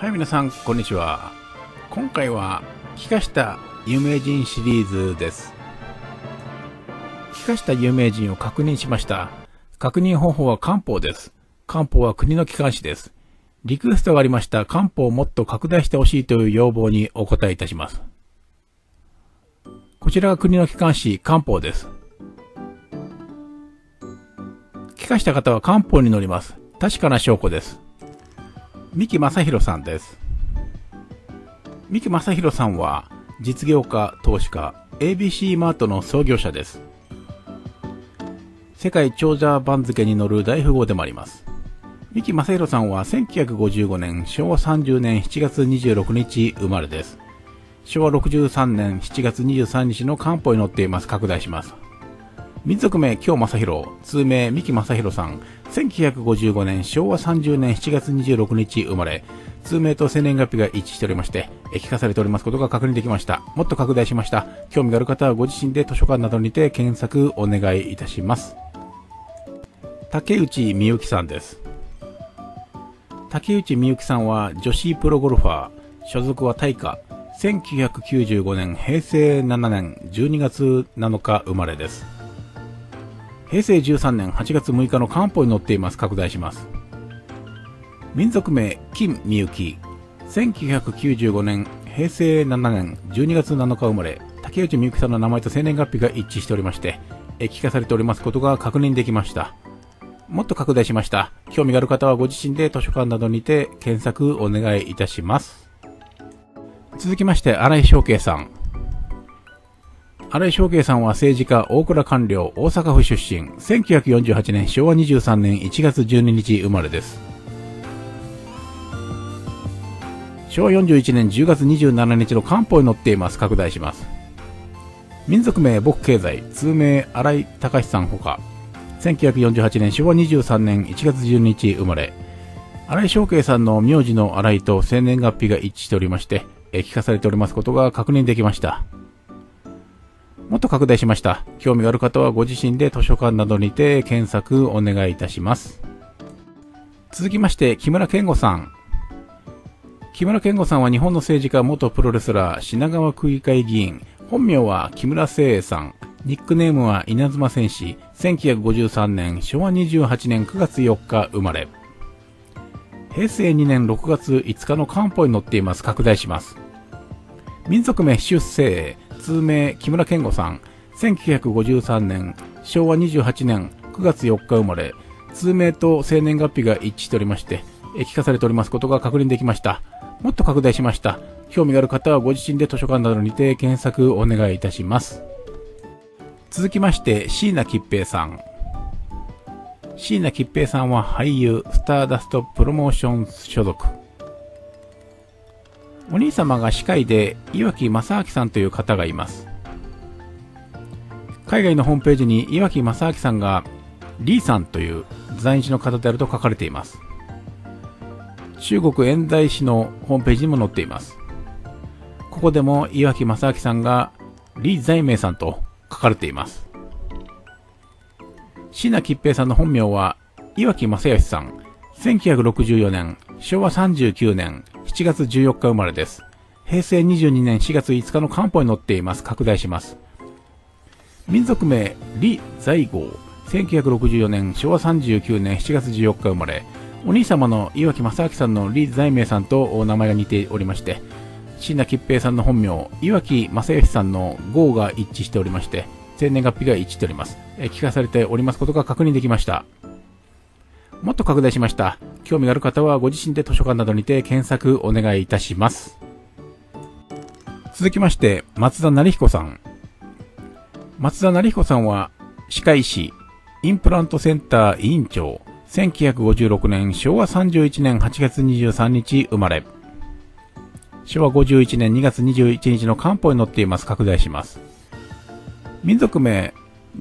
はい、皆さん、こんにちは。今回は、帰化した有名人シリーズです。帰化した有名人を確認しました。確認方法は漢方です。漢方は国の機関紙です。リクエストがありました漢方をもっと拡大してほしいという要望にお答えいたします。こちらが国の機関紙漢方です。帰化した方は漢方に乗ります。確かな証拠です。三木正弘さんです。三木正弘さんは、実業家、投資家、ABC マートの創業者です。世界長者番付に乗る大富豪でもあります。三木正弘さんは1955年昭和30年7月26日生まれです。昭和63年7月23日の漢方に載っています。拡大します。民族名、京正弘、通名、三木正弘さん、1955年昭和30年7月26日生まれ、通名と生年月日が一致しておりまして、聞かされておりますことが確認できました。もっと拡大しました。興味がある方はご自身で図書館などにて検索お願いいたします。竹内美幸さんです。竹内美幸さんは女子プロゴルファー、所属は大化、1995年平成7年12月7日生まれです。平成13年8月6日の漢方に載っています。拡大します。民族名、金みゆき。1995年、平成7年12月7日生まれ、竹内みゆきさんの名前と生年月日が一致しておりまして、え聞かされておりますことが確認できました。もっと拡大しました。興味がある方はご自身で図書館などにて検索お願いいたします。続きまして、荒井翔慶さん。荒井翔慶さんは政治家、大蔵官僚、大阪府出身、1948年、昭和23年1月12日生まれです。昭和41年10月27日の漢方に載っています。拡大します。民族名、僕経済、通名、荒井隆さんほか、1948年、昭和23年1月12日生まれ、荒井翔慶さんの名字の荒井と生年月日が一致しておりまして、え聞かされておりますことが確認できました。もっと拡大しました。興味がある方はご自身で図書館などにて検索お願いいたします。続きまして、木村健吾さん。木村健吾さんは日本の政治家、元プロレスラー、品川区議会議員。本名は木村誠英さん。ニックネームは稲妻戦士。1953年、昭和28年9月4日生まれ。平成2年6月5日の漢方に載っています。拡大します。民族名出生、通名木村健吾さん。1953年、昭和28年9月4日生まれ。通名と生年月日が一致しておりまして、聞かされておりますことが確認できました。もっと拡大しました。興味がある方はご自身で図書館などにて検索お願いいたします。続きまして、椎名桔平さん。椎名桔平さんは俳優、スターダストプロモーション所属。お兄様が司会で岩木正明さんという方がいます。海外のホームページに岩木正明さんがリーさんという在日の方であると書かれています。中国遠大市のホームページにも載っています。ここでも岩木正明さんが李在明さんと書かれています。椎名桔平さんの本名は岩木正義さん。1964年、昭和39年7月14日生まれです。平成22年4月5日の漢方に載っています。拡大します。民族名、李在郷。1964年、昭和39年7月14日生まれ。お兄様の岩木正明さんの李在明さんと名前が似ておりまして、椎名桔平さんの本名、岩木正義さんの号が一致しておりまして、生年月日が一致しております。え聞かされておりますことが確認できました。もっと拡大しました。興味がある方はご自身で図書館などにて検索お願いいたします。続きまして、松田成彦さん。松田成彦さんは、歯科医師、インプラントセンター委員長、1956年昭和31年8月23日生まれ。昭和51年2月21日の漢方に載っています。拡大します。民族名、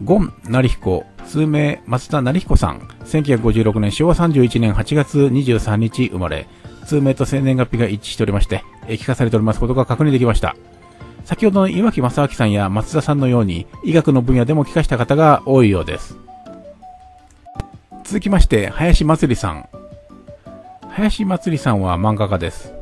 ゴン成彦、通名松田成彦さん。1956年昭和31年8月23日生まれ。通名と生年月日が一致しておりまして、聞かされておりますことが確認できました。先ほどの岩木正明さんや松田さんのように、医学の分野でも聞かした方が多いようです。続きまして、林まつりさん。林まつりさんは漫画家です。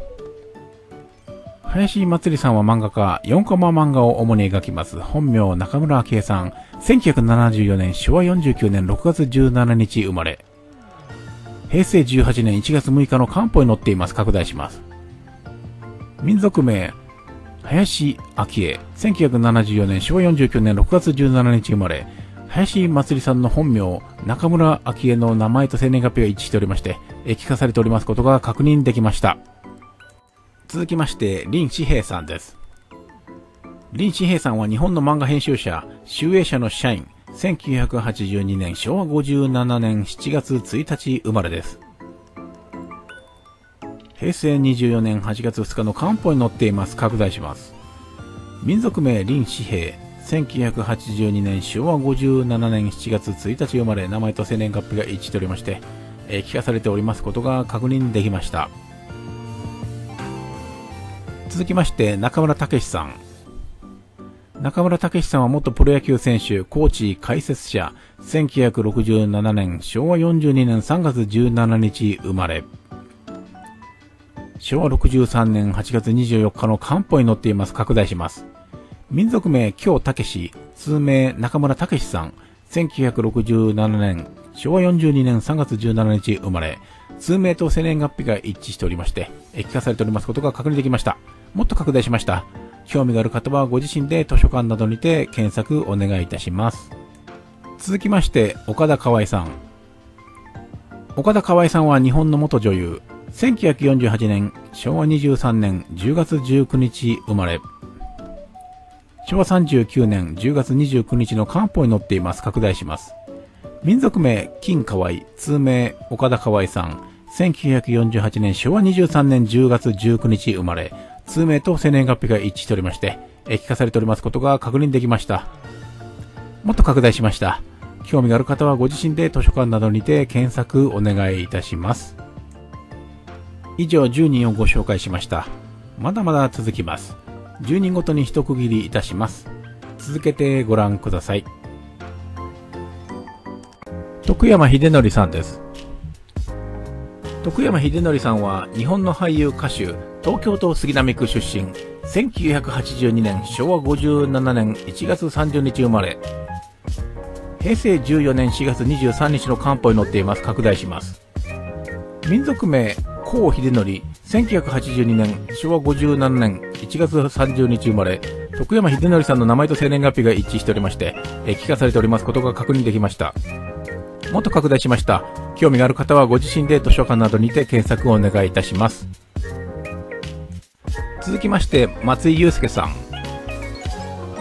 林祭りさんは漫画家、4コマ漫画を主に描きます。本名中村明恵さん。1974年、昭和49年6月17日生まれ。平成18年1月6日の漢方に載っています。拡大します。民族名、林明恵。1974年、昭和49年6月17日生まれ。林祭さんの本名、中村明恵の名前と生年月日が一致しておりまして、聞かされておりますことが確認できました。続きまして、林志平さんです。林志平さんは日本の漫画編集者、集英社の社員、1982年昭和57年7月1日生まれです。平成24年8月2日の漢方に載っています。拡大します。民族名林志平、1982年昭和57年7月1日生まれ、名前と生年月日が一致しておりまして、え、聞かされておりますことが確認できました。続きまして中村武さん。中村武さんは元プロ野球選手、コーチ、解説者、1967年、昭和42年3月17日生まれ。昭和63年8月24日の漢方に載っています。拡大します。民族名、京武通名、中村武さん。1967年、昭和42年3月17日生まれ。通名と生年月日が一致しておりまして、聞かされておりますことが確認できました。もっと拡大しました。興味がある方はご自身で図書館などにて検索お願いいたします。続きまして、岡田河合さん。岡田河合さんは日本の元女優。1948年、昭和23年10月19日生まれ。昭和39年10月29日の漢方に載っています。拡大します。民族名、金河合、通名、岡田河合さん。1948年昭和23年10月19日生まれ。数名と生年月日が一致しておりまして、え聞かされておりますことが確認できました。もっと拡大しました。興味がある方はご自身で図書館などにて検索お願いいたします。以上10人をご紹介しました。まだまだ続きます。10人ごとに一区切りいたします。続けてご覧ください。徳山秀則さんです。徳山秀則さんは日本の俳優歌手、東京都杉並区出身、1982年昭和57年1月30日生まれ、平成14年4月23日の漢方に載っています。拡大します。民族名、高秀則、1982年昭和57年1月30日生まれ、徳山秀則さんの名前と生年月日が一致しておりまして、え聞かされておりますことが確認できました。もっと拡大しました。興味がある方はご自身で図書館などにて検索をお願いいたします。続きまして松井祐介さん。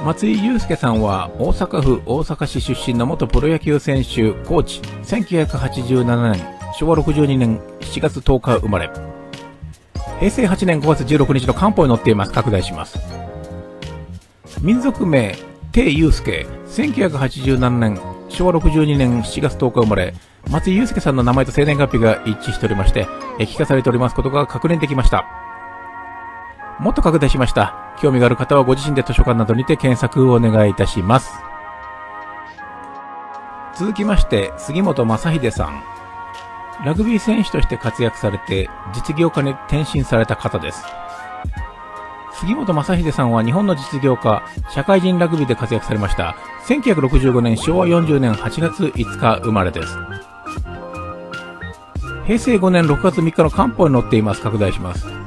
松井祐介さんは大阪府大阪市出身の元プロ野球選手コーチ。1987年昭和62年7月10日生まれ。平成8年5月16日の漢方に載っています。拡大します。民族名鄭祐介。1987年昭和62年7月10日生まれ。松井祐介さんの名前と生年月日が一致しておりまして聞かされておりますことが確認できました。もっと拡大しました。興味がある方はご自身で図書館などにて検索をお願いいたします。続きまして、杉本正秀さん。ラグビー選手として活躍されて、実業家に転身された方です。杉本正秀さんは日本の実業家、社会人ラグビーで活躍されました。1965年昭和40年8月5日生まれです。平成5年6月3日の漢方に載っています。拡大します。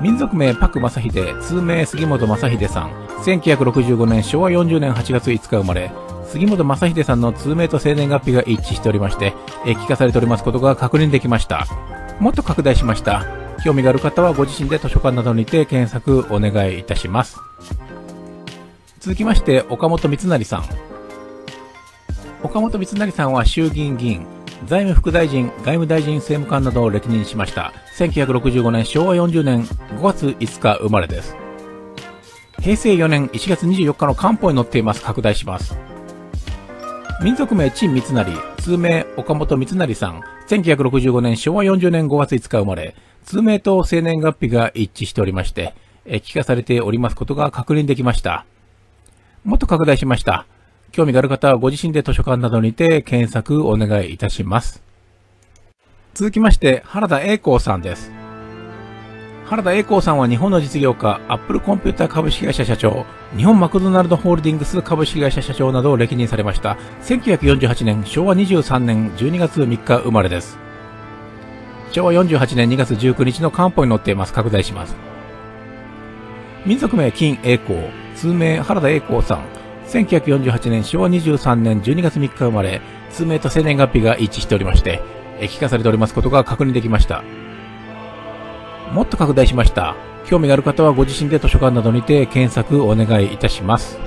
民族名パク正秀、通名杉本正秀さん、1965年昭和40年8月5日生まれ、杉本正秀さんの通名と生年月日が一致しておりまして、え聞かされておりますことが確認できました。もっと拡大しました。興味がある方はご自身で図書館などにて検索お願いいたします。続きまして、岡本光成さん。岡本光成さんは衆議院議員、財務副大臣、外務大臣政務官などを歴任しました。1965年昭和40年5月5日生まれです。平成4年1月24日の漢方に載っています。拡大します。民族名陳光成、通名岡本光成さん、1965年昭和40年5月5日生まれ、通名と生年月日が一致しておりまして、え聞かされておりますことが確認できました。もっと拡大しました。興味がある方はご自身で図書館などにて検索お願いいたします。続きまして、原田栄光さんです。原田栄光さんは日本の実業家、アップルコンピューター株式会社社長、日本マクドナルドホールディングス株式会社社長などを歴任されました。1948年、昭和23年12月3日生まれです。昭和48年2月19日の漢方に載っています。拡大します。民族名金栄光、通名原田栄光さん、1948年昭和23年12月3日生まれ、通名と生年月日が一致しておりまして、聞かされておりますことが確認できました。もっと拡大しました。興味がある方はご自身で図書館などにて検索お願いいたします。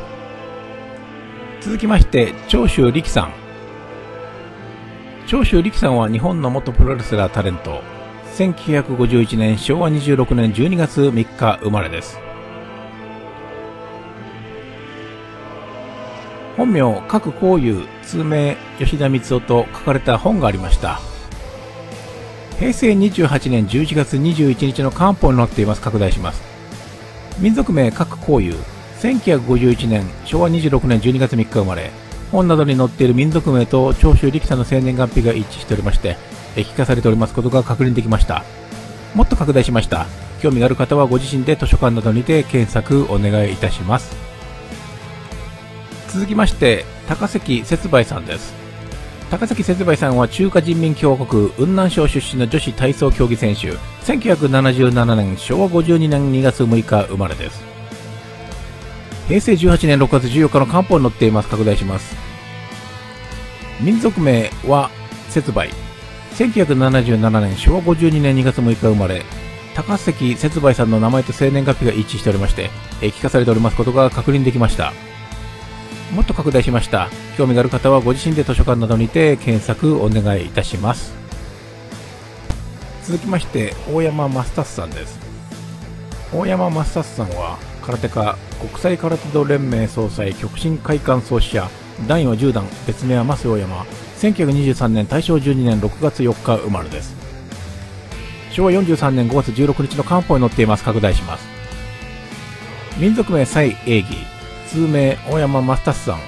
続きまして、長州力さん。長州力さんは日本の元プロレスラータレント。1951年昭和26年12月3日生まれです。本名、各交友、通名、吉田光夫と書かれた本がありました。平成28年11月21日の漢方に載っています。拡大します。民族名各交友、1951年、昭和26年12月3日生まれ、本などに載っている民族名と長州力さんの生年月日が一致しておりまして、聞かされておりますことが確認できました。もっと拡大しました。興味がある方はご自身で図書館などにて検索お願いいたします。続きまして、高関節梅さんです。高崎節梅さんは中華人民共和国雲南省出身の女子体操競技選手。1977年昭和52年2月6日生まれです。平成18年6月14日の漢方に載っています。拡大します。民族名は節梅。1977年昭和52年2月6日生まれ。高関節梅さんの名前と生年月日が一致しておりまして、聞かされておりますことが確認できました。もっと拡大しました。興味がある方はご自身で図書館などにて検索お願いいたします。続きまして、大山マスタスさんです。大山マスタスさんは、空手家、国際空手道連盟総裁、極真会館創始者、団位は10段、別名は増大山、1923年大正12年6月4日生まれです。昭和43年5月16日の漢方に載っています。拡大します。民族名蔡英義、通名大山マスタスさん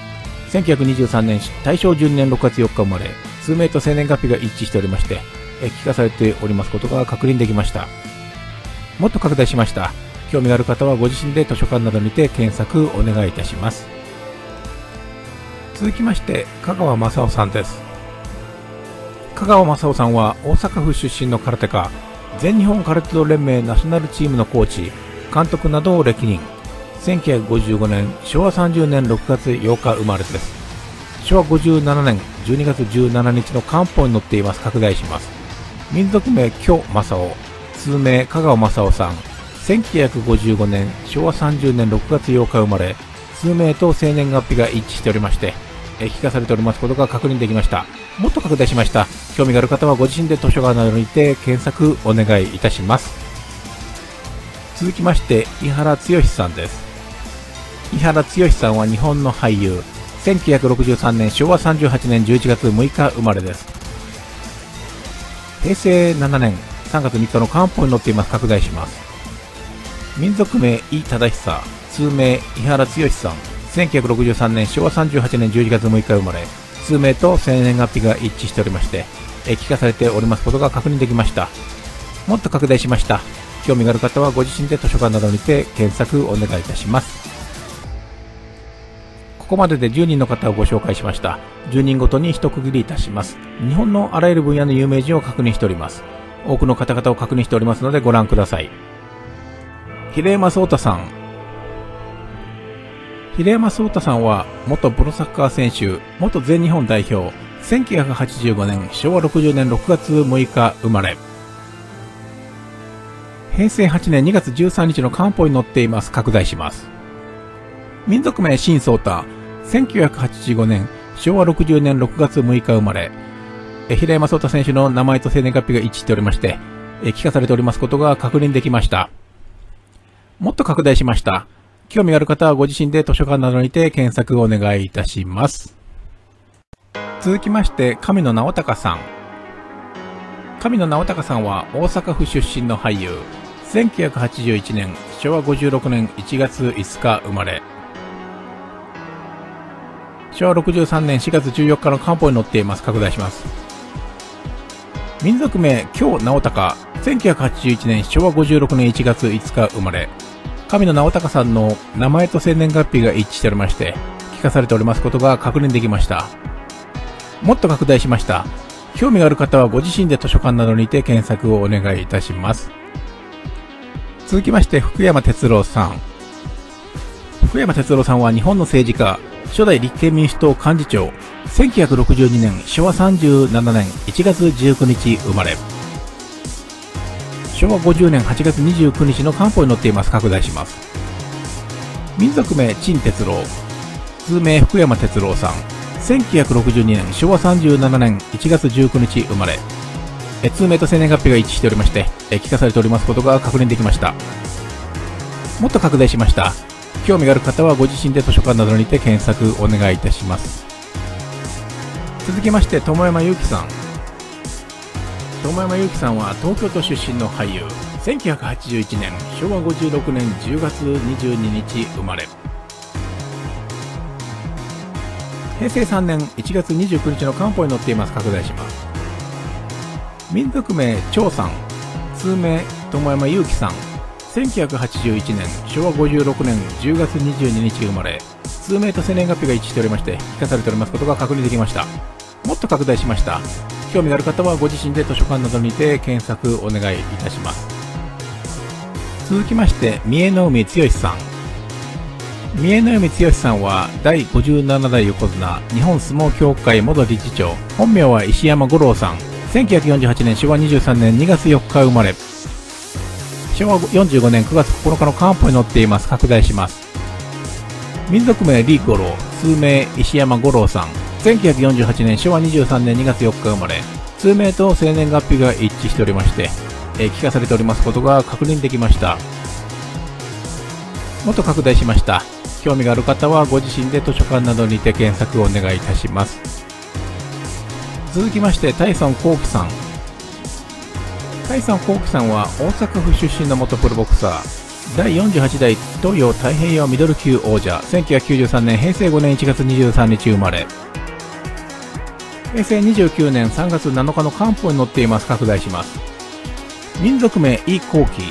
1923年大正12年6月4日生まれ。通名と生年月日が一致しておりまして聞かされておりますことが確認できました。もっと拡大しました。興味がある方はご自身で図書館などにて検索お願いいたします。続きまして香川正夫さんです。香川正夫さんは大阪府出身の空手家全日本空手道連盟ナショナルチームのコーチ監督などを歴任。1955年昭和30年6月8日生まれです。昭和57年12月17日の漢方に載っています。拡大します。民族名許正夫通名香川正夫さん。1955年昭和30年6月8日生まれ。通名と生年月日が一致しておりまして聞かされておりますことが確認できました。もっと拡大しました。興味がある方はご自身で図書館などにて検索お願いいたします。続きまして井原剛さんです。井原剛さんは日本の俳優。1963年昭和38年11月6日生まれです。平成7年3月3日の漢方に載っています。拡大します。民族名井忠久。通名井原剛さん。1963年昭和38年11月6日生まれ。通名と生年月日が一致しておりまして聞かされておりますことが確認できました。もっと拡大しました。興味がある方はご自身で図書館などにて検索お願いいたします。ここまでで10人の方をご紹介しました。10人ごとに一区切りいたします。日本のあらゆる分野の有名人を確認しております。多くの方々を確認しておりますのでご覧ください。平山聡太さん。平山聡太さんは元プロサッカー選手、元全日本代表、1985年昭和60年6月6日生まれ。平成8年2月13日の漢方に載っています。拡大します。民族名新宗太、1985年、昭和60年6月6日生まれ、平山聡太選手の名前と生年月日が一致しておりまして、聞かされておりますことが確認できました。もっと拡大しました。興味がある方はご自身で図書館などにて検索をお願いいたします。続きまして、神野直隆さん。神野直隆さんは大阪府出身の俳優。1981年、昭和56年1月5日生まれ。昭和63年4月14日の漢方に載っています。拡大します。民族名、京直隆。1981年昭和56年1月5日生まれ、神野直隆さんの名前と生年月日が一致しておりまして、聞かされておりますことが確認できました。もっと拡大しました。興味がある方はご自身で図書館などにて検索をお願いいたします。続きまして、福山哲郎さん。福山哲郎さんは日本の政治家、初代立憲民主党幹事長、1962年昭和37年1月19日生まれ。昭和50年8月29日の官報に載っています。拡大します。民族名、陳哲郎。通名、福山哲郎さん。1962年昭和37年1月19日生まれ。通名と生年月日が一致しておりまして、聞かされておりますことが確認できました。もっと拡大しました。興味がある方はご自身で図書館などにて検索お願いいたします。続きまして、友山祐樹さん。友山祐樹さんは東京都出身の俳優。1981年、昭和56年10月22日生まれ。平成3年1月29日の官報に載っています。拡大します。民族名、張さん。通名、友山祐樹さん。1981年、昭和56年10月22日生まれ、数名と生年月日が一致しておりまして、聞かされておりますことが確認できました。もっと拡大しました。興味がある方はご自身で図書館などにて検索お願いいたします。続きまして、三重の海剛さん。三重の海剛さんは第57代横綱日本相撲協会元理事長本名は石山五郎さん1948年昭和23年2月4日生まれ昭和45年9月9日の漢方に載っています。拡大します。民族名李五郎、通名石山五郎さん。1948年昭和23年2月4日生まれ、通名と生年月日が一致しておりまして、えー、聞かされておりますことが確認できました。もっと拡大しました。興味がある方はご自身で図書館などにて検索をお願いいたします。続きまして、タイソン・コークさん。甲斐さん、コークさんは大阪府出身の元プロボクサー、第48代東洋太平洋ミドル級王者、1993年平成5年1月23日生まれ、平成29年3月7日の漢方に載っています。拡大します。民族名、イ・コウキ。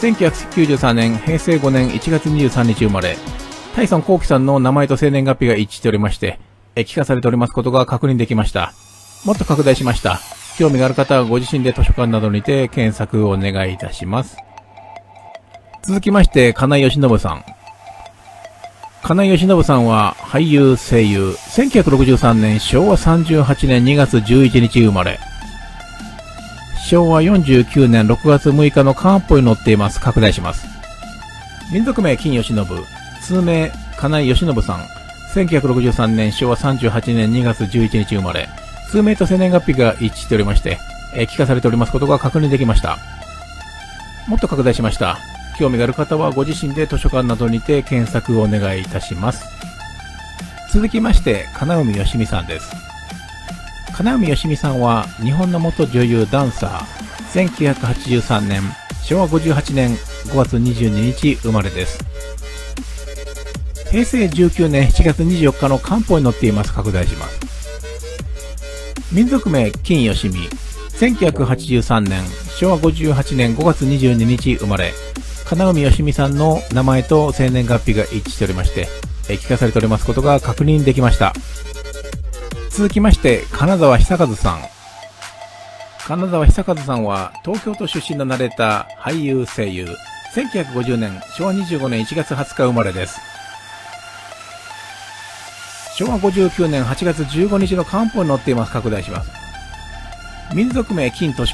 1993年、平成5年1月23日生まれ、タイソン・コウキさんの名前と生年月日が一致しておりまして、聞かされておりますことが確認できました。もっと拡大しました。興味がある方はご自身で図書館などにて検索をお願いいたします。続きまして、金井義信さん。金井義信さんは俳優、声優、1963年昭和38年2月11日生まれ。昭和49年6月6日の漢方に載っています。拡大します。民族名金義信、通名金井義信さん。1963年昭和38年2月11日生まれ。数名と生年月日が一致しておりまして、えー、聞かされておりますことが確認できました。もっと拡大しました。興味がある方はご自身で図書館などにて検索をお願いいたします。続きまして、金海よしみさんです。金海よしみさんは日本の元女優ダンサー、1983年、昭和58年5月22日生まれです。平成19年7月24日の漢方に載っています。拡大します。民族名金吉美。1983年昭和58年5月22日生まれ。金海よしみさんの名前と生年月日が一致しておりまして聞かされておりますことが確認できました。続きまして金沢久和さん。金沢久和さんは東京都出身のナレーター俳優声優。1950年昭和25年1月20日生まれです。昭和59年8月15日の漢方に載っています。拡大します。民族名金利和、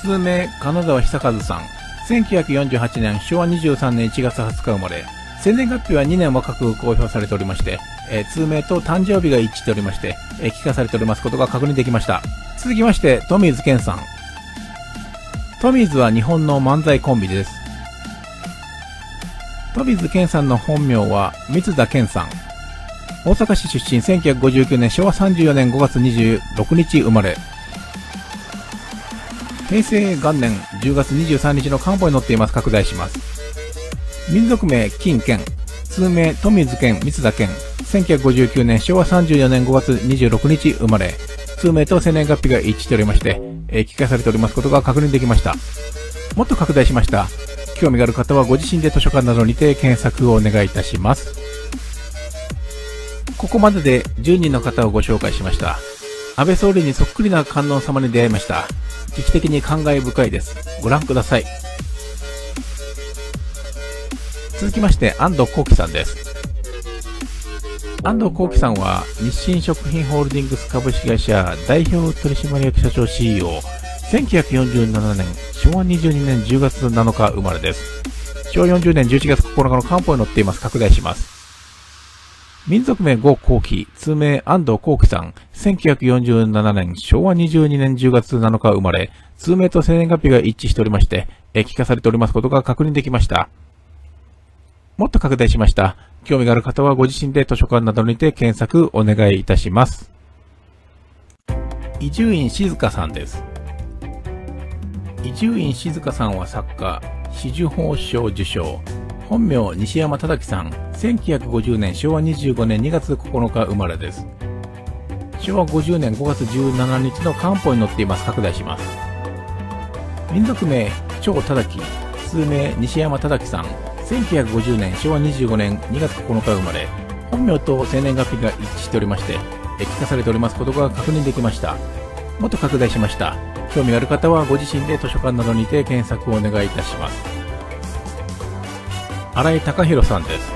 通名金沢久和さん、1948年昭和23年1月20日生まれ、生年月日は2年若く公表されておりまして、えー、通名と誕生日が一致しておりまして、えー、聞かされておりますことが確認できました。続きまして、トミーズ健さん。トミーズは日本の漫才コンビです。トミーズ健さんの本名は三田健さん。大阪市出身1959年昭和34年5月26日生まれ平成元年10月23日の官報に載っています拡大します民族名金健通名富津健三田健1959年昭和34年5月26日生まれ通名と生年月日が一致しておりましてえー、記載されておりますことが確認できました。もっと拡大しました。興味がある方はご自身で図書館などにて検索をお願いいたします。ここまでで10人の方をご紹介しました。安倍総理にそっくりな観音様に出会いました。時期的に感慨深いです。ご覧ください。続きまして、安藤幸喜さんです。安藤幸喜さんは、日清食品ホールディングス株式会社代表取締役社長 CEO、1947年、昭和22年10月7日生まれです。昭和40年11月9日の漢方に載っています。拡大します。民族名呉幸喜、通名安藤幸喜さん、1947年、昭和22年10月7日生まれ、通名と生年月日が一致しておりまして、聞かされておりますことが確認できました。もっと拡大しました。興味がある方はご自身で図書館などにて検索お願いいたします。伊集院静香さんです。伊集院静香さんは作家、紫綬褒章受賞。本名、西山忠樹さん。1950年昭和25年2月9日生まれです。昭和50年5月17日の漢方に載っています。拡大します。民族名、超忠樹。通名、西山忠樹さん。1950年昭和25年2月9日生まれ、本名と生年月日が一致しておりまして、聞かされておりますことが確認できました。もっと拡大しました。興味がある方はご自身で図書館などにて検索をお願いいたします。新井貴弘さんです。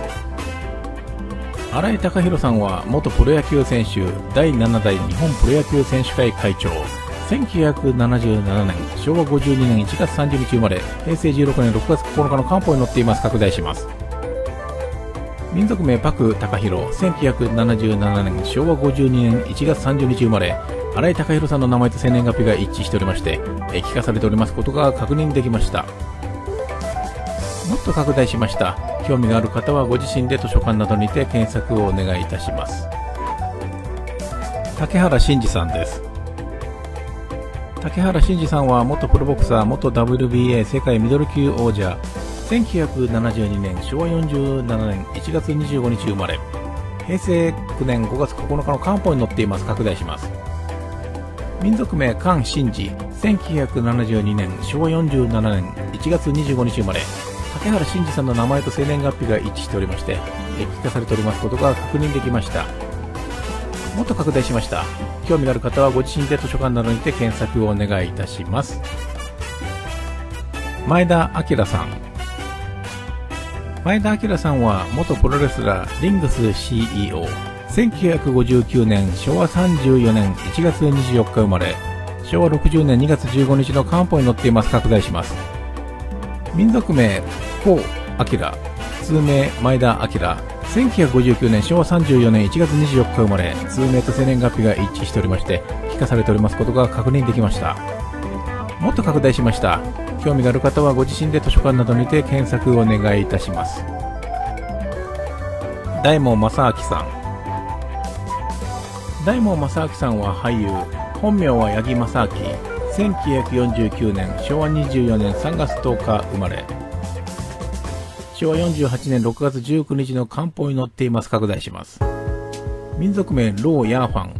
新井貴弘さんは元プロ野球選手第7代日本プロ野球選手会会長、1977年、昭和52年1月30日生まれ、平成16年6月9日の漢方に載っています。拡大します。民族名パク高弘、1977年、昭和52年1月30日生まれ、新井貴弘さんの名前と生年月日が一致しておりまして、聞かされておりますことが確認できました。もっと拡大しました。興味がある方はご自身で図書館などにて検索をお願いいたします。竹原慎二さんです。竹原慎二さんは元プロボクサー、元 WBA 世界ミドル級王者、1972年、昭和47年1月25日生まれ、平成9年5月9日の漢方に載っています。拡大します。民族名、菅真治、1972年、昭和47年1月25日生まれ、竹原慎二さんの名前と生年月日が一致しておりまして、聞かされておりますことが確認できました。もっと拡大しました。興味がある方はご自身で図書館などにて検索をお願いいたします。前田明さん。前田明さんは元プロレスラーリングス CEO。1959年昭和34年1月24日生まれ、昭和60年2月15日の漢方に載っています。拡大します。民族名、高明。通名、前田明。1959年昭和34年1月24日生まれ、通名と生年月日が一致しておりまして、聞かされておりますことが確認できました。もっと拡大しました。興味がある方はご自身で図書館などにて検索をお願いいたします。大門正明さん。大門正明さんは俳優、本名は八木正明、1949年昭和24年3月10日生まれ、昭和48年6月19日の漢方に載っています。拡大します。民族名、ロー・ヤーファン。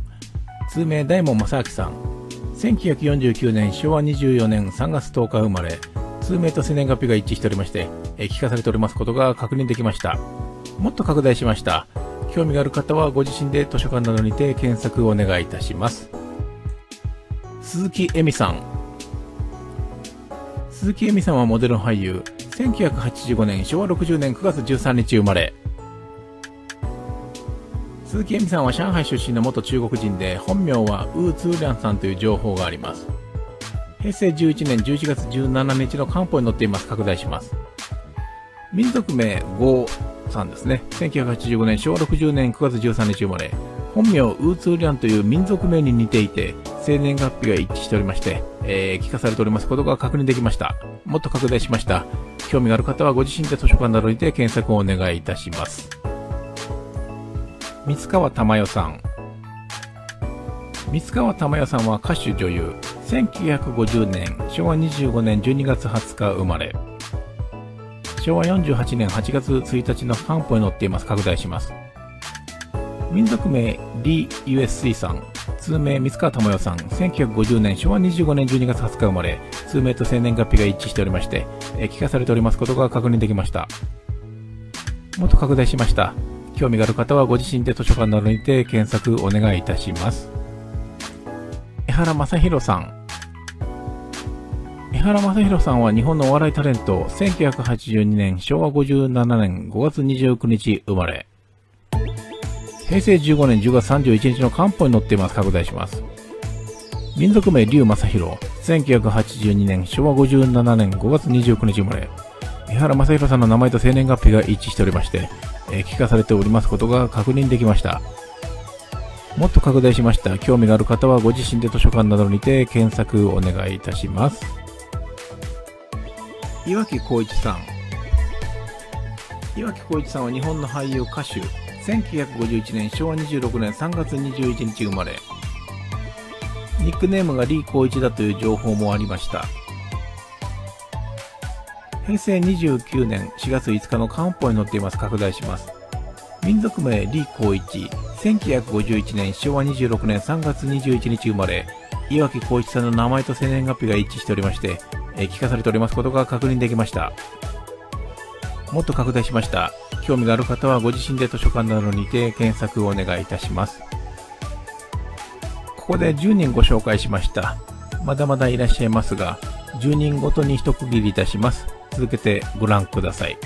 通名、大門正明さん。1949年昭和24年3月10日生まれ、通名と生年月日が一致しておりまして、聞かされておりますことが確認できました。もっと拡大しました。興味がある方はご自身で図書館などにて検索をお願いいたします。鈴木恵美さん。鈴木恵美さんはモデル俳優、1985年昭和60年9月13日生まれ。鈴木恵美さんは上海出身の元中国人で本名はウー・ツーリャンさんという情報があります。平成11年11月17日の漢方に載っています。拡大します。民族名ゴーさんですね。1985年昭和60年9月13日生まれ。本名ウーツーリャンという民族名に似ていて生年月日が一致しておりまして、えー、聞かされておりますことが確認できましたもっと拡大しました興味がある方はご自身で図書館などにて検索をお願いいたします。三川珠代さん。三川珠代さんは歌手女優。1950年、昭和25年12月20日生まれ。昭和48年8月1日の漢方に載っています。拡大します。民族名リー・ユエスイさん、通名三川智代さん、1950年昭和25年12月20日生まれ、通名と生年月日が一致しておりまして、え聞かされておりますことが確認できました。もっと拡大しました。興味がある方はご自身で図書館などにて検索お願いいたします。江原正宏さん。江原正宏さんは日本のお笑いタレント、1982年昭和57年5月29日生まれ。平成15年10月31日の漢方に載っています。拡大します。民族名、竜正宏。1982年昭和57年5月29日生まれ。江原正宏さんの名前と生年月日が一致しておりまして、えー、聞かされておりますことが確認できました。もっと拡大しました。興味がある方はご自身で図書館などにて検索お願いいたします。岩木浩一さん。岩木浩一さんは日本の俳優歌手。1951年昭和26年3月21日生まれ。ニックネームが李光一だという情報もありました。平成29年4月5日の漢方に載っています。拡大します。民族名李光一。1951年昭和26年3月21日生まれ、岩木光一さんの名前と生年月日が一致しておりまして、え聞かされておりますことが確認できました。もっと拡大しました。興味がある方はご自身で図書館などにて検索をお願いいたします。ここで10人ご紹介しました。まだまだいらっしゃいますが、10人ごとに一区切りいたします。続けてご覧ください。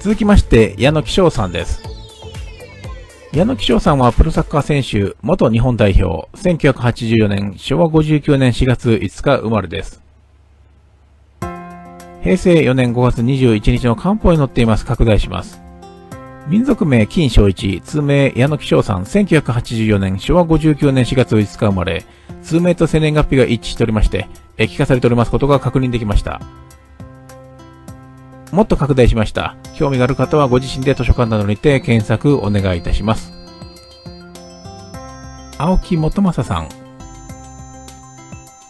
続きまして、矢野紀章さんです。矢野紀章さんはプロサッカー選手、元日本代表、1984年、昭和59年4月5日生まれです。平成4年5月21日の漢方に載っています。拡大します。民族名金正一、通名矢野紀章さん、1984年、昭和59年4月5日生まれ、通名と生年月日が一致しておりまして、え聞かされておりますことが確認できました。もっと拡大しました。興味がある方はご自身で図書館などにて検索お願いいたします。青木元正さん。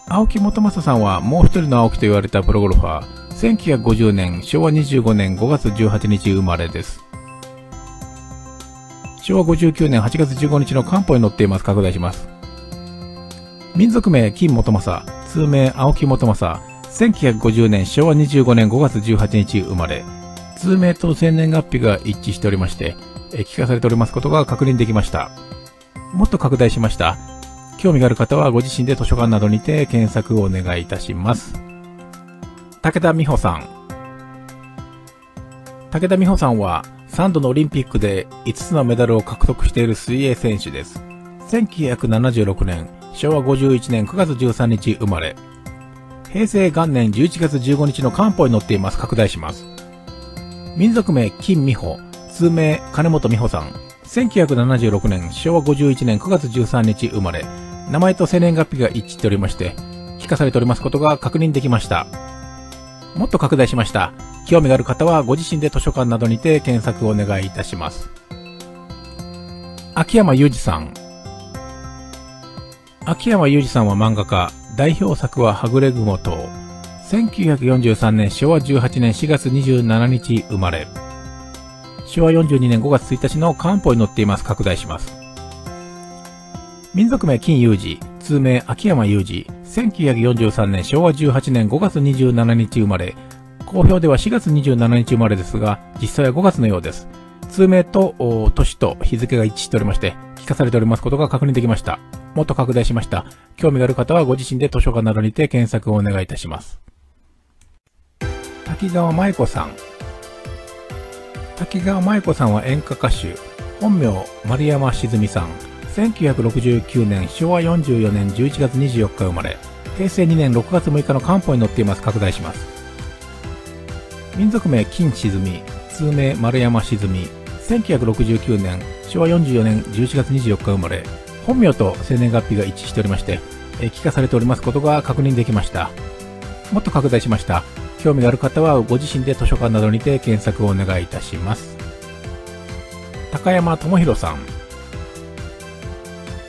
青木元正さんはもう一人の青木と言われたプロゴルファー、1950年昭和25年5月18日生まれです。昭和59年8月15日の漢方に載っています。拡大します。民族名金元正、通名青木元正、1950年昭和25年5月18日生まれ、通名と生年月日が一致しておりまして、聞かされておりますことが確認できました。もっと拡大しました。興味がある方はご自身で図書館などにて検索をお願いいたします。武田美穂さん。武田美穂さんは3度のオリンピックで5つのメダルを獲得している水泳選手です。1976年、昭和51年9月13日生まれ、平成元年11月15日の漢方に載っています。拡大します。民族名金美穂、通名金本美穂さん、1976年昭和51年9月13日生まれ、名前と生年月日が一致しておりまして、聞かされておりますことが確認できました。もっと拡大しました。興味がある方はご自身で図書館などにて検索をお願いいたします。秋山裕二さん。秋山裕二さんは漫画家、代表作ははぐれ雲と、1943年昭和18年4月27日生まれ、昭和42年5月1日の漢方に載っています。拡大します。民族名金裕二、通名秋山裕二、1943年昭和18年5月27日生まれ、公表では4月27日生まれですが、実際は5月のようです。通名と年と日付が一致しておりまして、聞かされておりますことが確認できました。もっと拡大しました。興味がある方はご自身で図書館などにて検索をお願いいたします。滝川舞子さん。滝川舞子さんは演歌歌手。本名、丸山静美さん。1969年、昭和44年11月24日生まれ。平成2年6月6日の漢方に載っています。拡大します。民族名、金静美。通名、丸山静美。1969年、昭和44年11月24日生まれ。本名と生年月日が一致しておりまして、え聞かされておりますことが確認できました。もっと拡大しました。興味がある方はご自身で図書館などにて検索をお願いいたします。高山智博さん。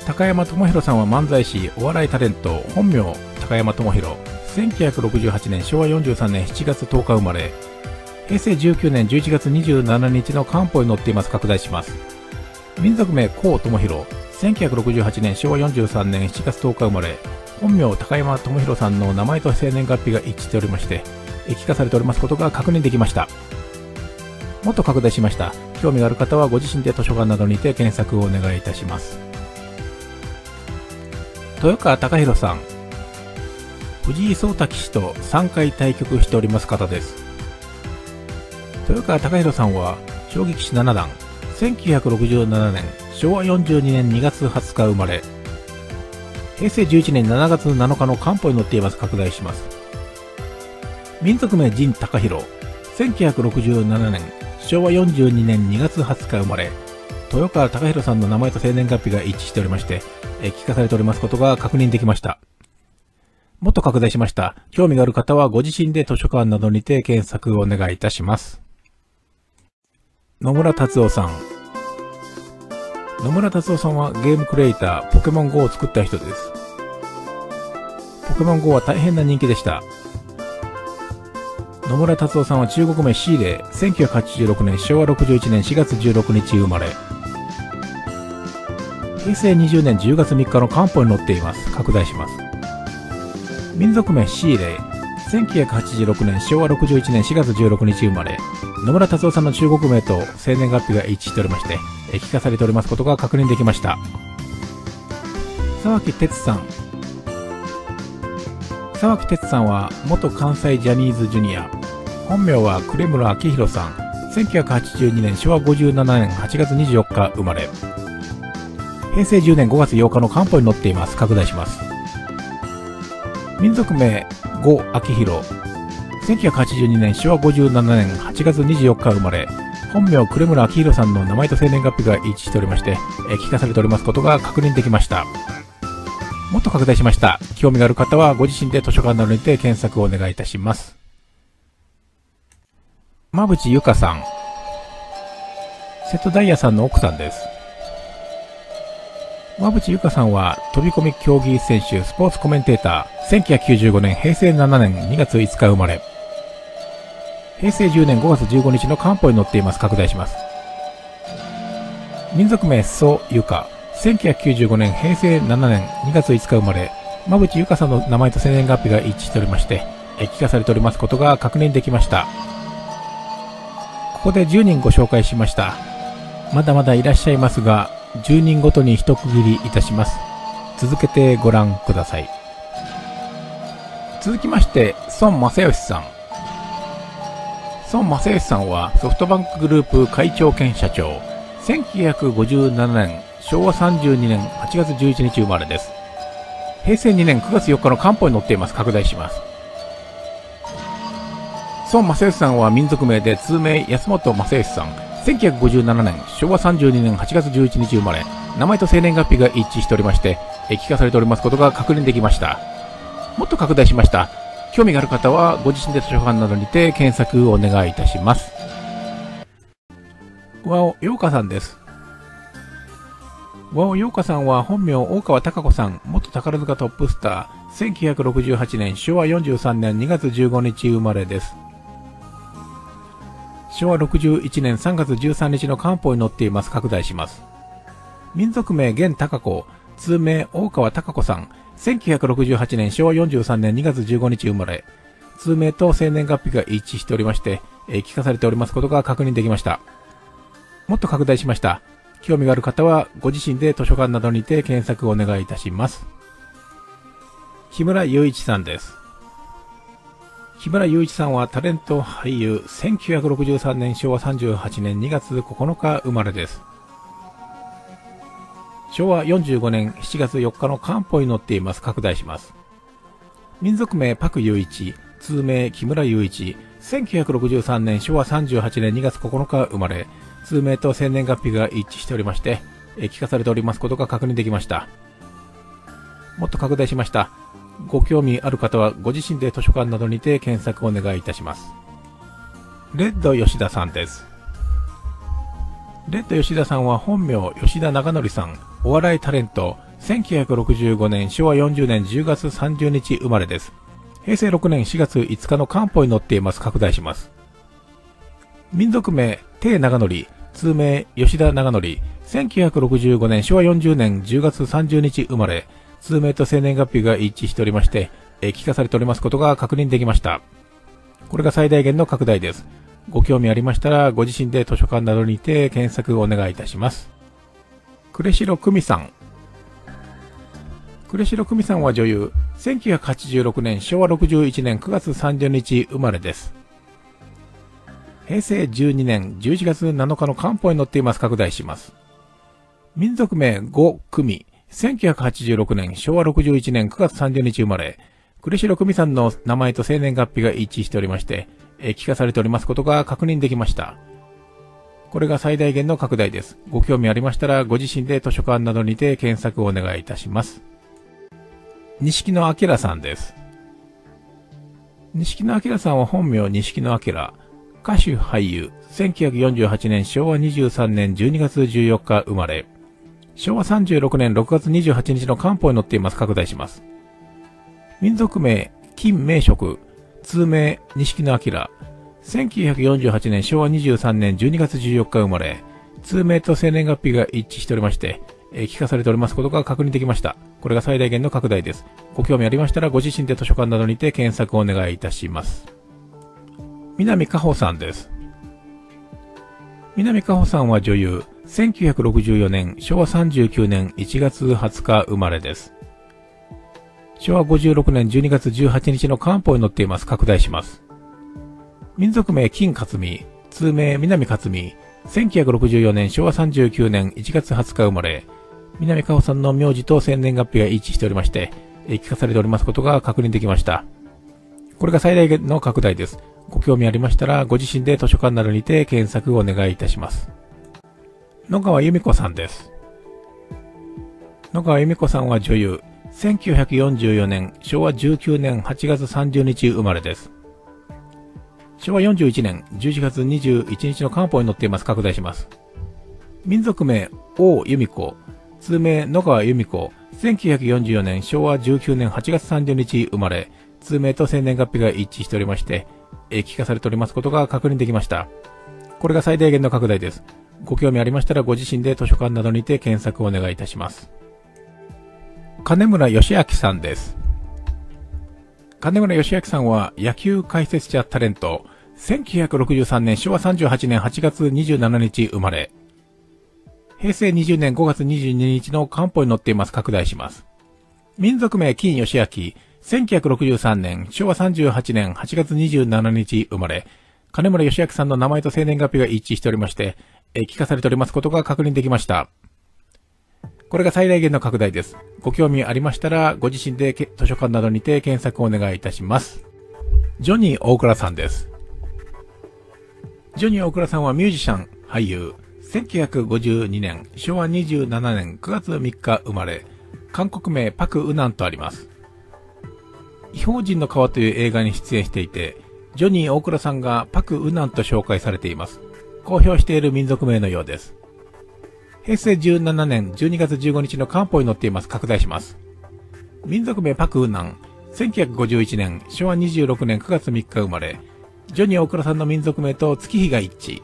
高山智博さんは漫才師、お笑いタレント、本名、高山智博。1968年、昭和43年7月10日生まれ。平成19年11月27日の漢方に載っています。拡大します。民族名、高智弘。1968年、昭和43年7月10日生まれ。本名、高山智弘さんの名前と生年月日が一致しておりまして、液化されておりますことが確認できました。もっと拡大しました。興味がある方はご自身で図書館などにて検索をお願いいたします。豊川隆弘さん。藤井聡太棋士と3回対局しております方です。豊川隆弘さんは、将棋棋士7段、1967年、昭和42年2月20日生まれ、平成11年7月7日の漢方に載っています。拡大します。民族名陣隆弘、1967年、昭和42年2月20日生まれ、豊川隆弘さんの名前と生年月日が一致しておりまして、え聞かされておりますことが確認できました。もっと拡大しました。興味がある方はご自身で図書館などにて検索をお願いいたします。野村達夫さん。野村達夫さんはゲームクリエイター、ポケモン GO を作った人です。ポケモン GO は大変な人気でした。野村達夫さんは中国名 C で1986年昭和61年4月16日生まれ。平成20年10月3日の漢方に載っています。拡大します。民族名 C で1986年昭和61年4月16日生まれ、野村達夫さんの中国名と生年月日が一致しておりまして、聞かされておりますことが確認できました。沢木哲さん。沢木哲さんは元関西ジャニーズジュニア。本名は呉村明宏さん。1982年昭和57年8月24日生まれ。平成10年5月8日の漢方に載っています。拡大します。民族名、呉明宏。1982年昭和57年8月24日生まれ、本名呉村明宏さんの名前と生年月日が一致しておりまして、え聞かされておりますことが確認できました。もっと拡大しました。興味がある方はご自身で図書館などにて検索をお願いいたします。馬淵ゆかさん。瀬戸ダイヤさんの奥さんです。馬淵ゆかさんは飛び込み競技選手、スポーツコメンテーター、1995年、平成7年2月5日生まれ、平成10年5月15日の漢方に載っています。拡大します。民族名、蘇ゆか。1995年、平成7年2月5日生まれ、馬淵ゆかさんの名前と生年月日が一致しておりまして、聞かされておりますことが確認できました。ここで10人ご紹介しました。まだまだいらっしゃいますが、10人ごとに一区切りいたします。続けてご覧ください。続きまして、孫正義さん。孫正義さんはソフトバンクグループ会長兼社長、1957年、昭和32年8月11日生まれです。平成2年9月4日の漢方に載っています。拡大します。孫正義さんは民族名で通名安本正義さん。1957年、昭和32年8月11日生まれ、名前と生年月日が一致しておりまして、聞かされておりますことが確認できました。もっと拡大しました。興味がある方はご自身で図書館などにて検索をお願いいたします。和尾陽香さんです。和尾陽香さんは本名大川貴子さん、元宝塚トップスター、1968年昭和43年2月15日生まれです。昭和61年3月13日の漢方に載っています。拡大します。民族名現高子、通名大川貴子さん、1968年昭和43年2月15日生まれ、通名と生年月日が一致しておりまして、えー、聞かされておりますことが確認できました。もっと拡大しました。興味がある方はご自身で図書館などにて検索をお願いいたします。木村雄一さんです。木村雄一さんはタレント俳優1963年昭和38年2月9日生まれです。昭和45年7月4日の漢方に載っています。拡大します。民族名パク雄一、通名木村雄一、1963年昭和38年2月9日生まれ、通名と生年月日が一致しておりまして、聞かされておりますことが確認できました。もっと拡大しました。ご興味ある方はご自身で図書館などにて検索をお願いいたします。レッド吉田さんです。レッド吉田さんは本名吉田長則さん、お笑いタレント、1965年昭和40年10月30日生まれです。平成6年4月5日の漢方に載っています。拡大します。民族名、帝長則、通名、吉田長則、1965年、昭和40年10月30日生まれ、通名と生年月日が一致しておりまして、え聞かされておりますことが確認できました。これが最大限の拡大です。ご興味ありましたら、ご自身で図書館などにて検索をお願いいたします。呉城久美さん。呉城久美さんは女優、1986年、昭和61年9月30日生まれです。平成12年11月7日の漢方に載っています。拡大します。民族名5組、1986年、昭和61年9月30日生まれ、呉城久美さんの名前と生年月日が一致しておりまして、え聞かされておりますことが確認できました。これが最大限の拡大です。ご興味ありましたら、ご自身で図書館などにて検索をお願いいたします。錦野明さんです。錦野明さんは本名錦野明、歌手俳優、1948年昭和23年12月14日生まれ、昭和36年6月28日の漢方に載っています。拡大します。民族名、金名職、通名、錦野明。1948年昭和23年12月14日生まれ、通名と生年月日が一致しておりまして、えー、聞かされておりますことが確認できました。これが最大限の拡大です。ご興味ありましたらご自身で図書館などにて検索をお願いいたします。南加穂さんです。南加穂さんは女優、1964年、昭和39年1月20日生まれです。昭和56年12月18日の漢方に載っています。拡大します。民族名金克美、通名南克美、1964年昭和39年1月20日生まれ、南加穂さんの名字と生年月日が一致しておりまして、聞かされておりますことが確認できました。これが最大限の拡大です。ご興味ありましたら、ご自身で図書館などにて検索をお願いいたします。野川由美子さんです。野川由美子さんは女優、1944年、昭和19年8月30日生まれです。昭和41年11月21日の漢方に載っています。拡大します。民族名、王由美子、通名、野川由美子、1944年昭和19年8月30日生まれ、通名と生年月日が一致しておりまして、え聞かされておりますことが確認できました。これが最大限の拡大です。ご興味ありましたらご自身で図書館などにて検索をお願いいたします。金村義明さんです。金村義明さんは野球解説者タレント、1963年昭和38年8月27日生まれ、平成20年5月22日の漢方に載っています。拡大します。民族名金義明、1963年昭和38年8月27日生まれ、金村義明さんの名前と生年月日が一致しておりまして、え聞かされておりますことが確認できました。これが最大限の拡大です。ご興味ありましたら、ご自身で図書館などにて検索をお願いいたします。ジョニー大倉さんです。ジョニー大倉さんはミュージシャン、俳優、1952年、昭和27年9月3日生まれ、韓国名パク・ウナンとあります。異邦人の川という映画に出演していて、ジョニー大倉さんがパク・ウナンと紹介されています。公表している民族名のようです。平成17年12月15日の漢方に載っています。拡大します。民族名パクウナン、1951年、昭和26年9月3日生まれ、ジョニー大倉さんの民族名と月日が一致。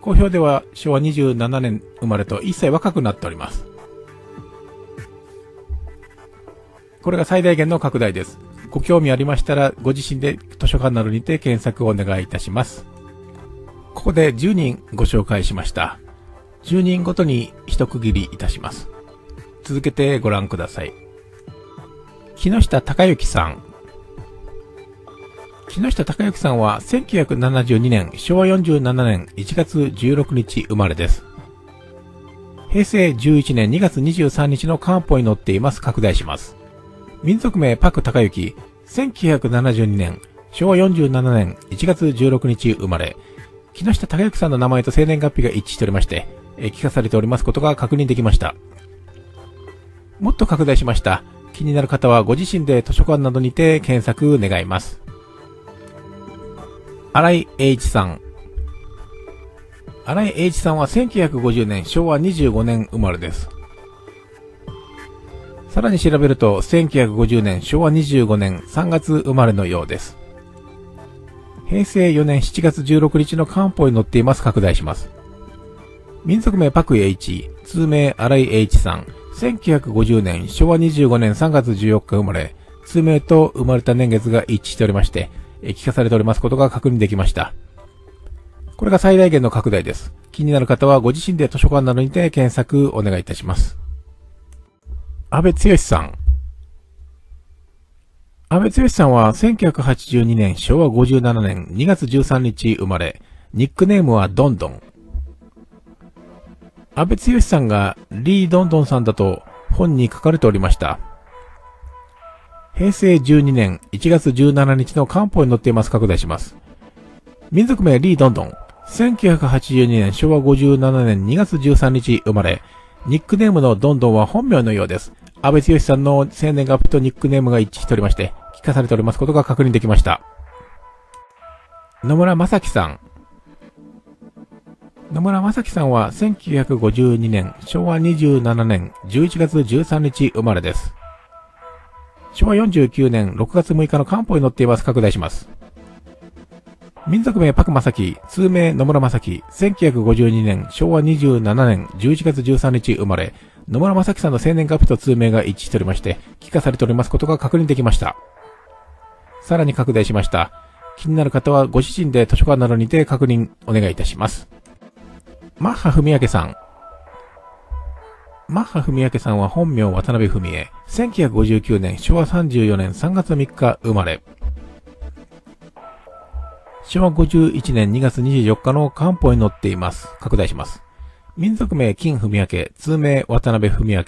公表では昭和27年生まれと1歳若くなっております。これが最大限の拡大です。ご興味ありましたら、ご自身で図書館などにて検索をお願いいたします。ここで10人ご紹介しました。10人ごとに一区切りいたします。続けてご覧ください。木下隆之さん。木下隆之さんは1972年昭和47年1月16日生まれです。平成11年2月23日の漢方に載っています。拡大します。民族名パク隆之、1972年昭和47年1月16日生まれ、木下隆之さんの名前と生年月日が一致しておりまして、え聞かされておりますことが確認できました。もっと拡大しました。気になる方はご自身で図書館などにて検索願います。荒井英一さん。荒井英一さんは1950年昭和25年生まれです。さらに調べると1950年昭和25年3月生まれのようです。平成4年7月16日の漢方に載っています。拡大します。民族名パクエイチ、通名荒井英一さん、1950年、昭和25年3月14日生まれ、通名と生まれた年月が一致しておりまして、聞かされておりますことが確認できました。これが最大限の拡大です。気になる方はご自身で図書館などにて検索お願いいたします。安倍剛さん。安倍剛さんは1982年昭和57年2月13日生まれ、ニックネームはドンドン。安倍剛さんがリー・ドンドンさんだと本に書かれておりました。平成12年1月17日の漢方に載っています。拡大します。民族名リー・ドンドン。1982年昭和57年2月13日生まれ、ニックネームのドンドンは本名のようです。安倍剛さんの生年月日とニックネームが一致しておりまして、聞かされておりますことが確認できました。野村正樹さん。野村正樹さんは1952年、昭和27年11月13日生まれです。昭和49年6月6日の漢方に載っています。拡大します。民族名パク正樹、通名野村正樹、1952年、昭和27年11月13日生まれ、野村正樹さんの生年月日と通名が一致しておりまして、聞かされておりますことが確認できました。さらに拡大しました。気になる方はご自身で図書館などにて確認お願いいたします。マッハ文明さん。マッハ文明さんは本名渡辺文江。1959年昭和34年3月3日生まれ。昭和51年2月24日の漢方に載っています。拡大します。民族名金文明、通名渡辺文明。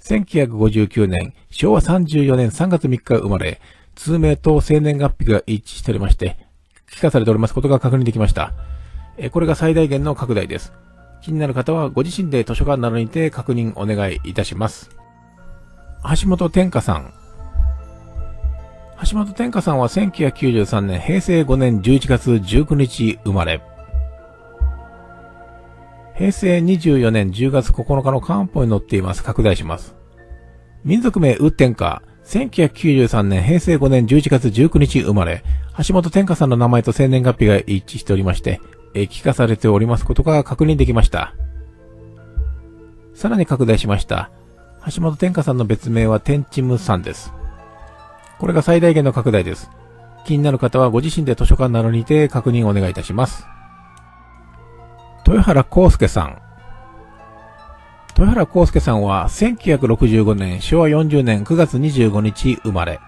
1959年昭和34年3月3日生まれ。通名と生年月日が一致しておりまして、聞かされておりますことが確認できました。えこれが最大限の拡大です。気になる方はご自身で図書館などにて確認お願いいたします。橋本天下さん。橋本天下さんは1993年平成5年11月19日生まれ。平成24年10月9日の漢方に載っています。拡大します。民族名ウッテンカ。1993年平成5年11月19日生まれ。橋本天下さんの名前と生年月日が一致しておりまして、え聞かされておりますことが確認できました。さらに拡大しました。橋本天下さんの別名は天チムさんです。これが最大限の拡大です。気になる方はご自身で図書館などにて確認をお願いいたします。豊原康介さん。豊原康介さんは1965年昭和40年9月25日生まれ。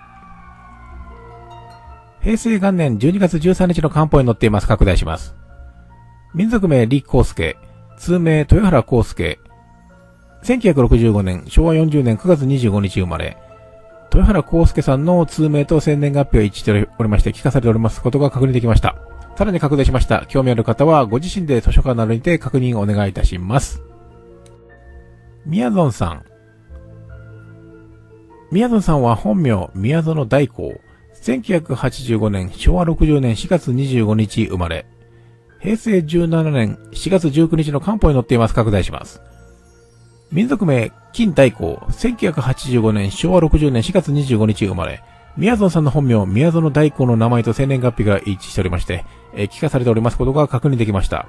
平成元年12月13日の漢方に載っています。拡大します。民族名李康介、通名豊原康介、1965年、昭和40年9月25日生まれ、豊原康介さんの通名と生年月日を一致しておりまして、聞かされておりますことが確認できました。さらに拡大しました。興味ある方は、ご自身で図書館などにて確認をお願いいたします。宮園さん。宮園さんは本名、宮園大光。1985年、昭和60年4月25日生まれ。平成17年7月19日の漢方に載っています。拡大します。民族名、金大光、1985年昭和60年4月25日生まれ、宮園さんの本名、宮園大光の名前と生年月日が一致しておりまして、えー、聞かされておりますことが確認できました。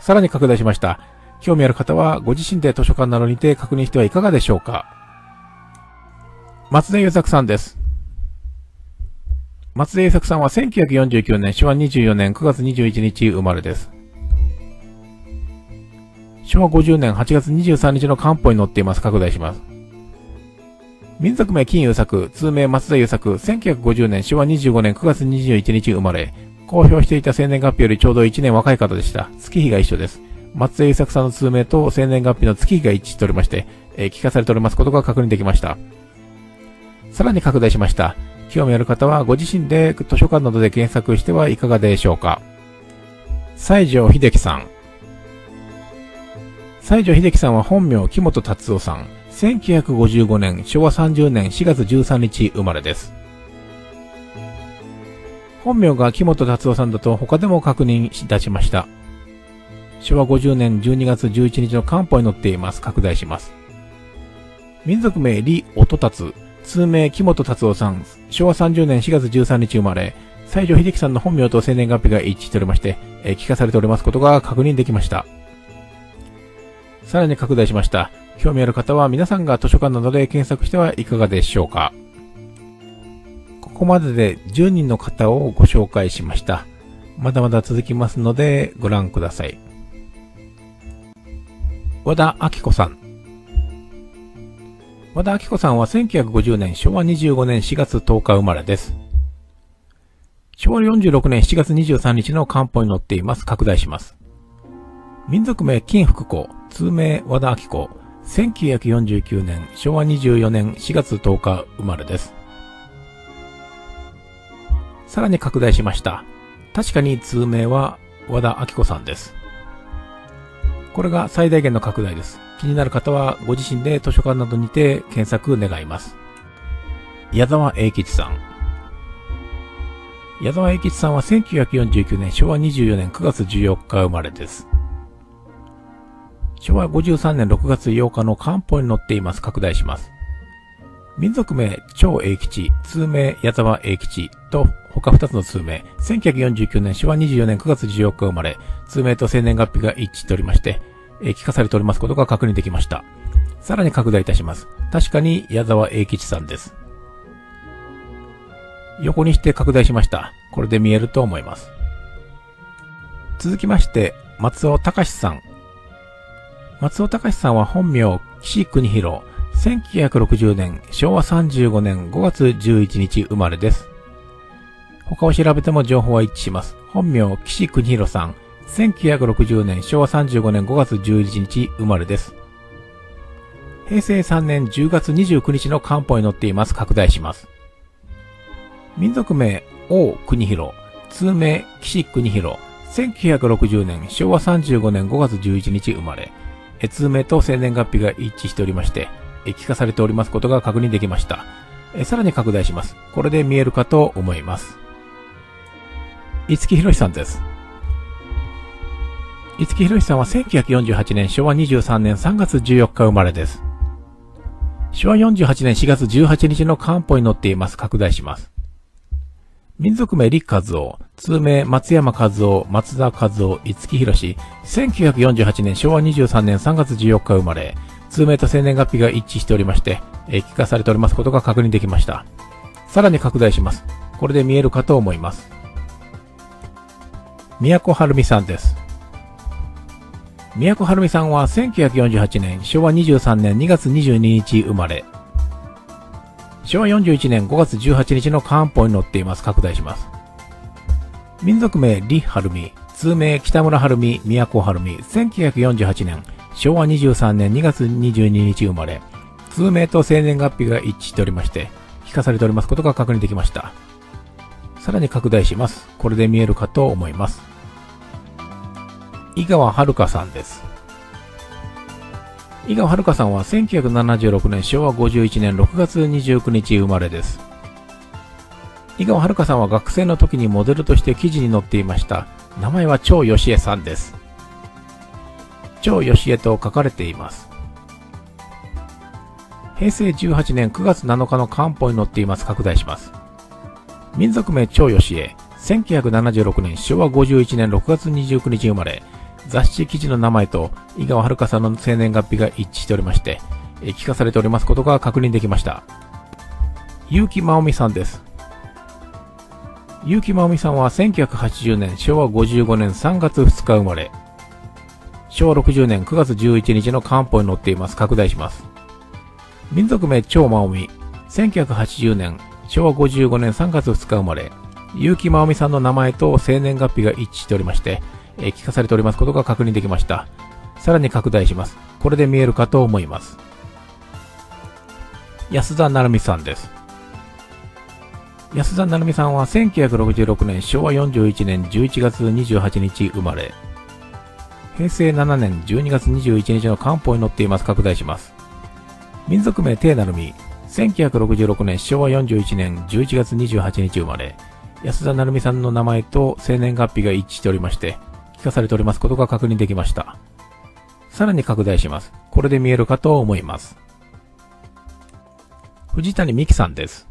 さらに拡大しました。興味ある方は、ご自身で図書館などにて確認してはいかがでしょうか。松田優作さんです。松田優作さんは1949年昭和24年9月21日生まれです。昭和50年8月23日の漢方に載っています。拡大します。民族名金優作、通名松田優作、1950年昭和25年9月21日生まれ、公表していた生年月日よりちょうど1年若い方でした。月日が一緒です。松田優作さんの通名と生年月日の月日が一致しておりまして、えー、聞かされておりますことが確認できました。さらに拡大しました。興味ある方はご自身で図書館などで検索してはいかがでしょうか。西条秀樹さん。西条秀樹さんは本名木本達夫さん。1955年昭和30年4月13日生まれです。本名が木本達夫さんだと他でも確認いたしました。昭和50年12月11日の漢方に載っています。拡大します。民族名李音達。通名木本達夫さん、昭和30年4月13日生まれ、西条秀樹さんの本名と生年月日が一致しておりまして、えー聞かされておりますことが確認できました。さらに拡大しました。興味ある方は皆さんが図書館などで検索してはいかがでしょうか。ここまでで10人の方をご紹介しました。まだまだ続きますのでご覧ください。和田明子さん。和田明子さんは1950年昭和25年4月10日生まれです。昭和46年7月23日の漢方に載っています。拡大します。民族名金福子、通名和田明子、1949年昭和24年4月10日生まれです。さらに拡大しました。確かに通名は和田明子さんです。これが最大限の拡大です。気になる方はご自身で図書館などにて検索願います。矢沢永吉さん。矢沢永吉さんは1949年昭和24年9月14日生まれです。昭和53年6月8日の漢方に載っています。拡大します。民族名、超永吉、通名、矢沢永吉と、他2つの通名、1949年昭和24年9月14日生まれ、通名と生年月日が一致しておりまして、え聞かされておりますことが確認できました。さらに拡大いたします。確かに矢沢永吉さんです。横にして拡大しました。これで見えると思います。続きまして、松尾隆さん。松尾隆さんは本名、岸国弘、1960年、昭和35年5月11日生まれです。他を調べても情報は一致します。本名、岸国弘さん、1960年、昭和35年5月11日生まれです。平成3年10月29日の漢方に載っています。拡大します。民族名、王国弘、通名、岸国弘、1960年、昭和35年5月11日生まれ、通名と生年月日が一致しておりまして、え聞かされておりますことが確認できました。さらに拡大します。これで見えるかと思います。五木ひろしさんです。五木ひろしさんは1948年昭和23年3月14日生まれです。昭和48年4月18日の漢方に載っています。拡大します。民族名陸和夫、通名松山和夫、松田和夫、五木ひろし、1948年昭和23年3月14日生まれ、通名と生年月日が一致しておりまして、えー聞かされておりますことが確認できました。さらに拡大します。これで見えるかと思います。宮古晴美さんです。宮古晴美さんは1948年昭和23年2月22日生まれ、昭和41年5月18日の漢方に載っています。拡大します。民族名、李晴美、通名、北村晴美、宮古晴美、1948年、昭和23年2月22日生まれ、通名と生年月日が一致しておりまして、聞かされておりますことが確認できました。さらに拡大します。これで見えるかと思います。井川遥さんです。井川遥さんは1976年昭和51年6月29日生まれです。井川遥さんは学生の時にモデルとして記事に載っていました。名前は超吉江さんです。超吉江と書かれています。平成18年9月7日の漢方に載っています。拡大します。民族名超吉江。1976年昭和51年6月29日生まれ。雑誌記事の名前と井川遥さんの生年月日が一致しておりまして、え聞かされておりますことが確認できました。結城真央美さんです。結城真央美さんは1980年昭和55年3月2日生まれ、昭和60年9月11日の漢方に載っています。拡大します。民族名超真央美、1980年昭和55年3月2日生まれ、結城真央美さんの名前と生年月日が一致しておりまして、えー聞かされておりますことが確認できました。さらに拡大します。これで見えるかと思います。安田成美さんです。安田成美さんは1966年昭和41年11月28日生まれ、平成7年12月21日の漢方に載っています。拡大します。民族名定成美、1966年昭和41年11月28日生まれ、安田成美さんの名前と生年月日が一致しておりまして、聞かされておりますことが確認できました。さらに拡大します。これで見えるかと思います。藤谷美希さんです。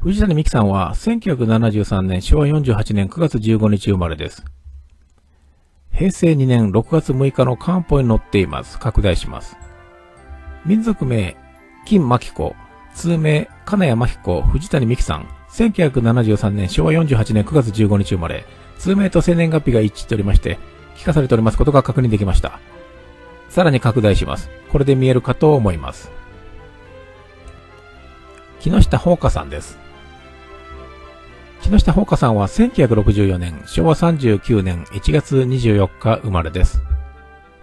藤谷美紀さんは1973年昭和48年9月15日生まれです。平成2年6月6日の漢方に載っています。拡大します。民族名、金真紀子、通名、金谷真紀子、藤谷美紀さん。1973年昭和48年9月15日生まれ、通名と生年月日が一致しておりまして、聞かされておりますことが確認できました。さらに拡大します。これで見えるかと思います。木下宝花さんです。木下宝花さんは1964年、昭和39年1月24日生まれです。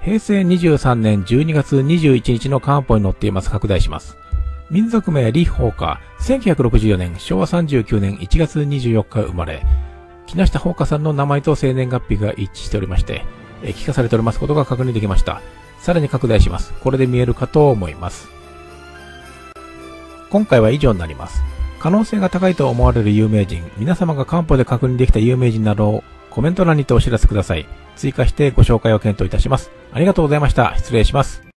平成23年12月21日の漢方に載っています。拡大します。民族名李宝花、1964年、昭和39年1月24日生まれ、木下宝花さんの名前と生年月日が一致しておりまして、え聞かされておりますことが確認できました。さらに拡大します。これで見えるかと思います。今回は以上になります。可能性が高いと思われる有名人、皆様が漢方で確認できた有名人などをコメント欄にてお知らせください。追加してご紹介を検討いたします。ありがとうございました。失礼します。